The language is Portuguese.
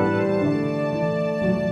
Música